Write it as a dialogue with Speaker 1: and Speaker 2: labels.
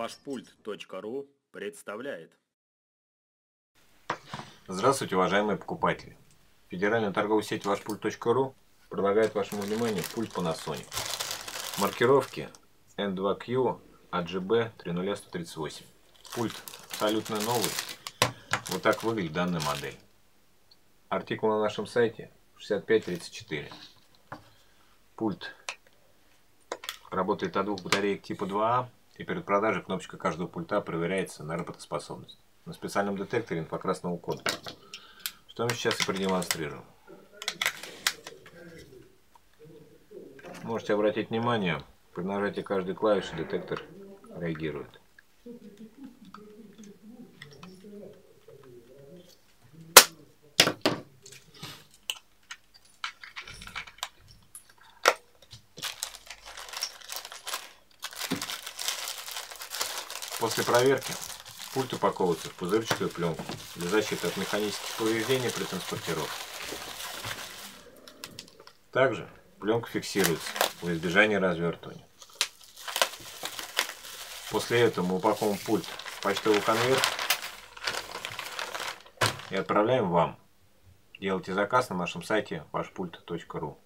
Speaker 1: Вашпульт.ру представляет.
Speaker 2: Здравствуйте, уважаемые покупатели. Федеральная торговая сеть Вашпульт.ру предлагает вашему вниманию пульт Panasonic. Маркировки N2Q AGB 30138. Пульт абсолютно новый. Вот так выглядит данная модель. Артикул на нашем сайте 6534. Пульт работает от двух батареек типа 2А и перед продажей кнопочка каждого пульта проверяется на работоспособность на специальном детекторе инфракрасного кода. Что мы сейчас и продемонстрируем. Можете обратить внимание, при нажатии каждой клавиши детектор реагирует. После проверки пульт упаковывается в пузырчатую пленку для защиты от механических повреждений при транспортировке. Также пленка фиксируется во избежание развертывания. После этого мы упаковываем пульт в почтовый конверт и отправляем вам. Делайте заказ на нашем сайте вашпульт.ру.